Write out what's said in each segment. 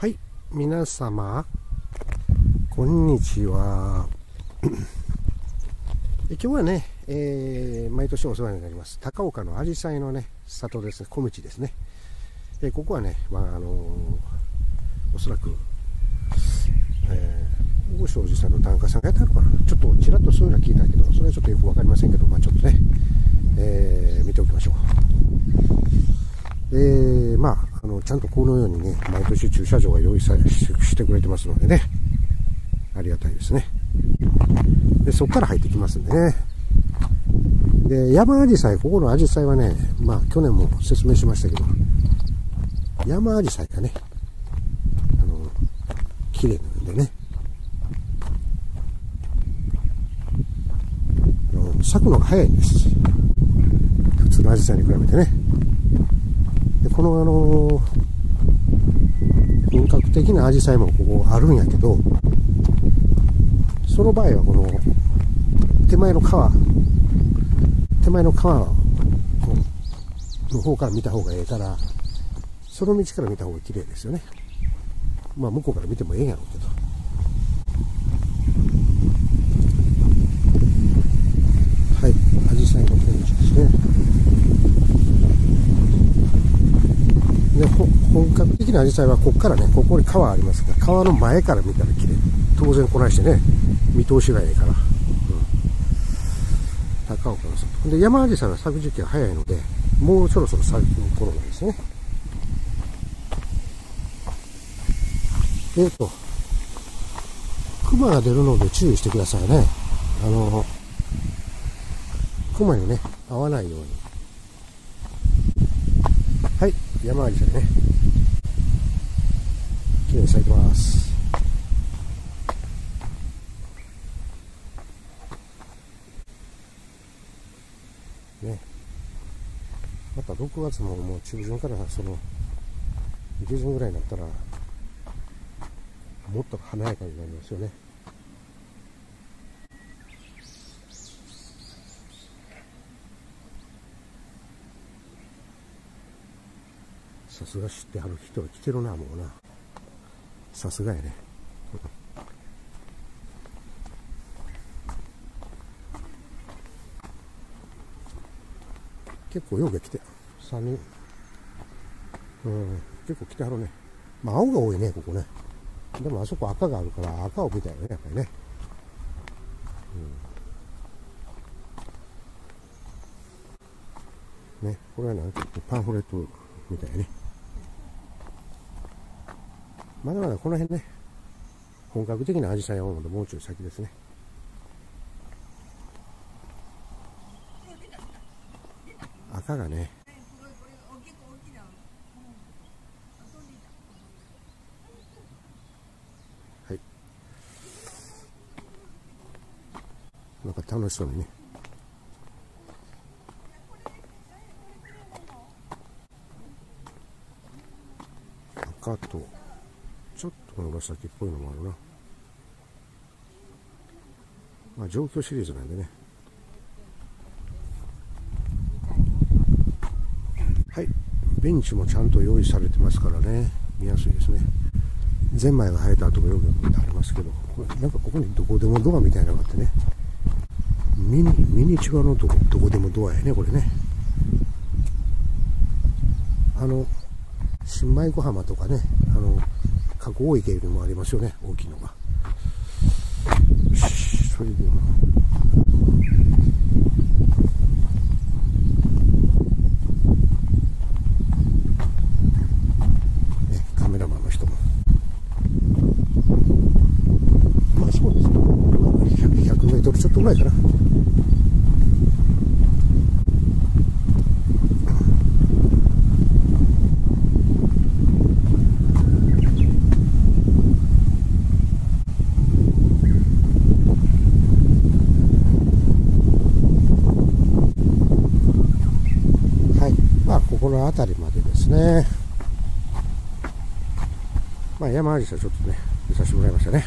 はい、皆様、こんにちは。今日はね、えー、毎年お世話になります、高岡の紫陽花のね、里ですね、小道ですね。えー、ここはね、まあ、あのー、おそらく、えー、大正寺さんの檀家さんがやったのかな。ちょっとちらっとそういうのは聞いたけど、それはちょっとよくわかりませんけど、まあちょっとね、えー、見ておきましょう。えー、まあ、あちゃんとこのようにね、毎年駐車場が用意さしてくれてますのでね、ありがたいですね。で、そこから入ってきますんでね。で、山アジサイ、ここのアジサイはね、まあ去年も説明しましたけど、山アジサイがね、あの、綺麗なんでね、咲くのが早いんです。普通のアジサイに比べてね。このあの本格的なアジサイもここあるんやけどその場合はこの手前の川手前の川の方から見た方がええからその道から見た方が綺麗ですよね。まあ向こうから見てもええんやろうけどはいアジサイの天地ですねで本格的なアジサイはここからねここに川ありますから川の前から見たら綺麗。当然こないしてね見通しがええから、うん、高岡の里。で山アジサイは咲く時期が早いのでもうそろそろ咲く頃なんですね。えっ、と熊が出るので注意してくださいね。あの熊にね合わないように。はい山ありさん綺麗に咲いてますねまた6月ももう中旬からその下旬ぐらいになったらもっと華やかになりますよねさすが知ってはる人が来てるな、もうな。さすがやね。結構よく来て、3人。うん、結構来てはるね。まあ、青が多いね、ここね。でもあそこ赤があるから赤を見たよね、やっぱりね。うん、ね、これはなんかパンフレットみたいね。まだまだこの辺ね、本格的なアジサイはもうちょい先ですね。赤がね、はい。なんか楽しそうにね。赤とちょっとこの紫っぽいのもあるな。まあ、状況シリーズなんでね。はい。ベンチもちゃんと用意されてますからね。見やすいですね。ゼンマイが生えた後もよく見てありますけど、これなんかここにどこでもドアみたいなのがあってね。ミニ、ミニチュアのどこどこでもドアやね、これね。あの、新米小浜とかね、あの、過去多いゲームもありますよね、大きいのが。それでは。ね、カメラマンの人も。まあそうですね。100, 100メートルちょっとぐらいかな。この辺りまでですね。まあ、山あじさちょっとね、見させてもらいましたね。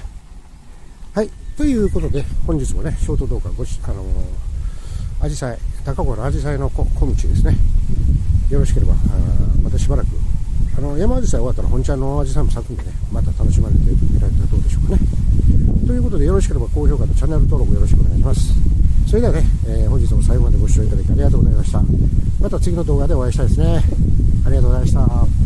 はい。ということで、本日もね、ショート動画ごし、あのー、アジサイ、高岡のアジサイの小道ですね。よろしければ、あまたしばらくあの山アジサイ終わったら本茶のアジサイも咲くんでねまた楽しまれてみられたらどうでしょうかねということでよろしければ高評価とチャンネル登録よろしくお願いしますそれではね、えー、本日も最後までご視聴いただきありがとうございました。また次の動画でお会いしたいですね。ありがとうございました。